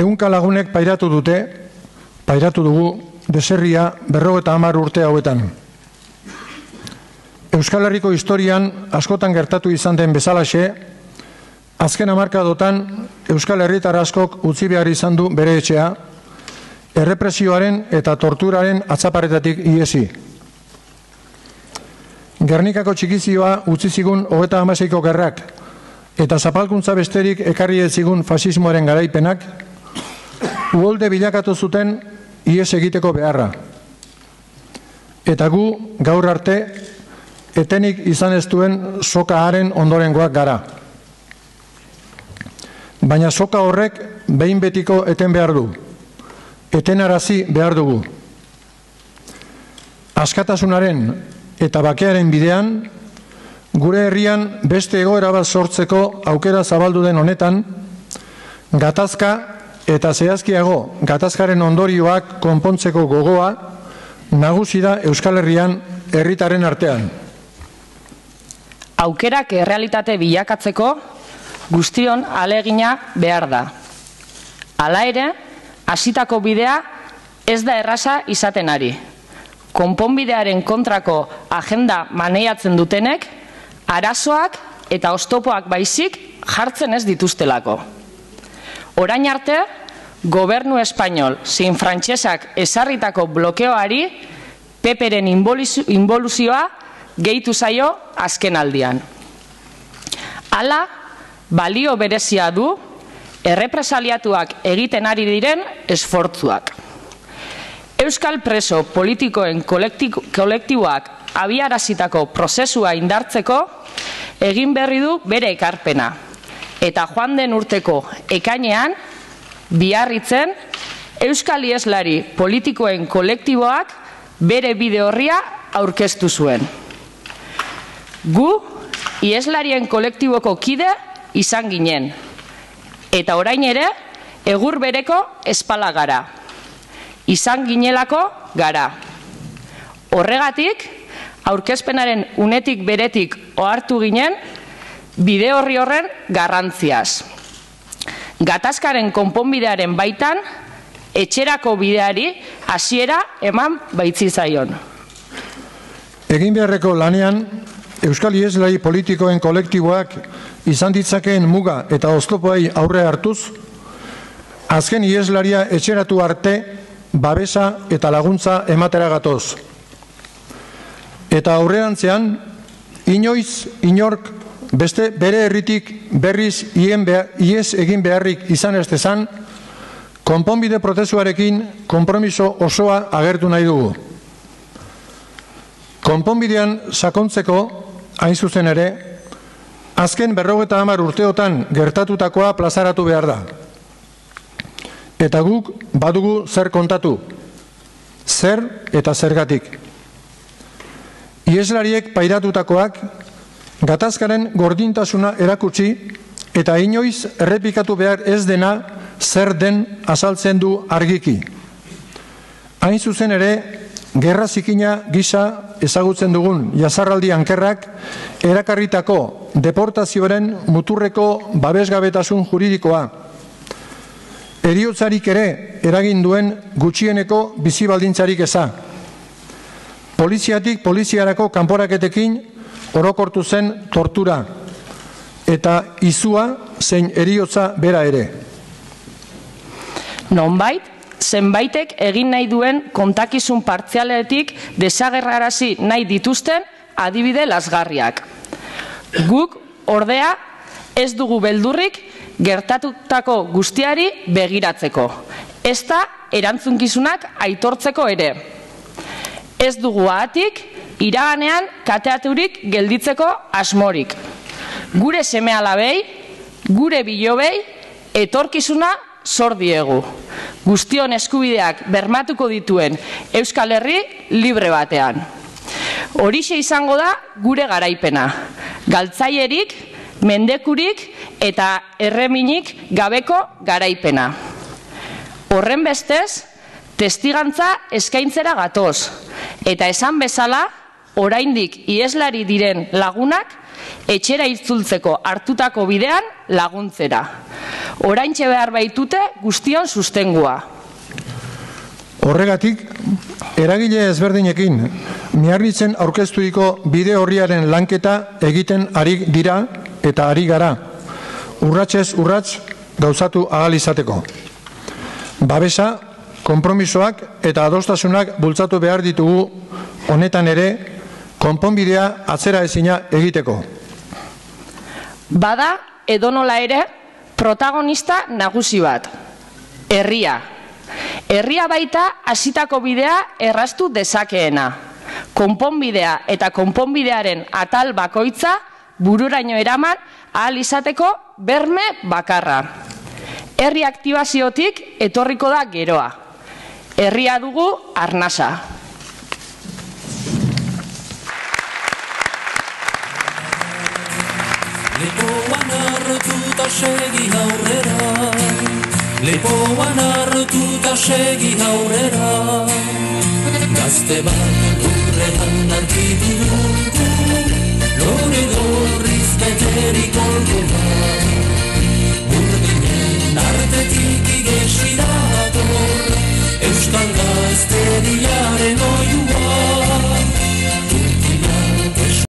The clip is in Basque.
Egunka lagunek pairatu dute, pairatu dugu, deserria berrogeta hamar urte hauetan. Euskal Herriko historian askotan gertatu izan den bezalaxe, azken amarkadotan Euskal Herritar askok utzi behar izan du bere etxea, errepresioaren eta torturaren atzaparetatik iesi. Gernikako txikizioa utzi zigun hogeta amaseiko gerrak, eta zapalkuntza besterik ekarri ez zigun fasismoaren garaipenak, uholde bilakatu zuten ies egiteko beharra. Eta gu, gaur arte, etenik izan ez duen soka haren ondorengoak gara. Baina soka horrek behin betiko eten behar du. Etenarazi behar dugu. Askatasunaren eta bakearen bidean, gure herrian beste egoera bat sortzeko aukera zabaldu den honetan, gatazka eta zehazkiago gatazkaren ondorioak konpontzeko gogoa nagusi da Euskal Herrian herritaren artean. Aukerak errealitate bilakatzeko guztion alegina behar da. Hala ere, hasitako bidea ez da errasa izaten ari. Konponbidearen kontrako agenda maneiatzen dutenek, arazoak eta ostopoak baizik jartzen ez dituztelako. Orain arte, gobernu espainol zein frantsesak esarritako blokeoari peperen involuzioa gehitu zaio azken aldian. Hala, balio berezia du errepresaliatuak egiten ari diren esfortzuak. Euskal preso politikoen kolektiboak abiarazitako prozesua indartzeko egin berri du bere ekarpena. Eta joan den urteko ekainean, biarritzen, Euskal Ieslari politikoen kolektiboak bere bide horria aurkeztu zuen. Gu, Ieslarien kolektiboko kide izan ginen. Eta orain ere, egur bereko espala gara. Izan ginelako gara. Horregatik, aurkezpenaren unetik beretik ohartu ginen, bide horri horren garrantziaz. Gatazkaren konponbidearen baitan, etxerako bideari hasiera eman baitzi zaion. Egin beharreko lanean, Euskal Ieslai politikoen kolektiboak izan ditzakeen muga eta oztopoei aurre hartuz, azken Ieslaria etxeratu arte, babesa eta laguntza ematera gatoz. Eta aurrerantzean, inoiz, inork, beste bere herritik berriz ies egin beharrik izan ez dezan, konponbide prozesuarekin konpromiso osoa agertu nahi dugu. Konponbidean sakontzeko, hain zuzen ere, azken berrogeta hamar urteotan gertatutakoa plazaratu behar da. Eta guk badugu zer kontatu, zer eta zergatik. Ieslariek pairatutakoak gatazkaren gordintasuna erakutsi eta inoiz errepikatu behar ez dena zer den azaltzen du argiki. Hain zuzen ere, gerra zikina gisa ezagutzen dugun jazarraldi ankerrak erakarritako deportazioaren muturreko babesgabetasun juridikoa. Eriotzarik ere eragin duen gutxieneko bizibaldintzarik eza. Poliziatik poliziarako kanporaketekin orokortu zen tortura eta izua zein eriotza bera ere. Nonbait, zenbaitek egin nahi duen kontakizun partzialetik desagerrarazi nahi dituzten adibide lasgarriak. Guk, ordea, ez dugu beldurrik gertatutako guztiari begiratzeko. Ez da erantzunkizunak aitortzeko ere. Ez dugu ahatik, iraganean kateaturik gelditzeko asmorik. Gure seme alabei, gure bilobei, etorkizuna zor diegu. Guztion eskubideak bermatuko dituen Euskal Herri libre batean. Horixe izango da gure garaipena. Galtzaierik, mendekurik eta erreminik gabeko garaipena. Horren bestez, testigantza eskaintzera gatoz. Eta esan bezala, oraindik ieslari diren lagunak etxera itzultzeko hartutako bidean laguntzera. Oraintxe behar baitute guztion sustengua. Horregatik, eragile ezberdinekin, miarritzen aurkeztuiko bide horriaren lanketa egiten ari dira eta ari gara, urratsez urrats gauzatu ahal izateko. Babesa, konpromisoak eta adostasunak bultzatu behar ditugu honetan ere, konponbidea atzera ezina egiteko. Bada, edonola ere, protagonista nagusi bat. Herria. Herria baita hasitako bidea erraztu dezakeena. Konponbidea eta konponbidearen atal bakoitza bururaino eraman ahal izateko berme bakarra. Herri aktibaziotik etorriko da geroa. Herria dugu arnasa. Lepoan hartu eta segi aurrera. Lepoan hartu eta segi aurrera. Gazte bat urretan narkitu dugu Lore gorriz beterik olgu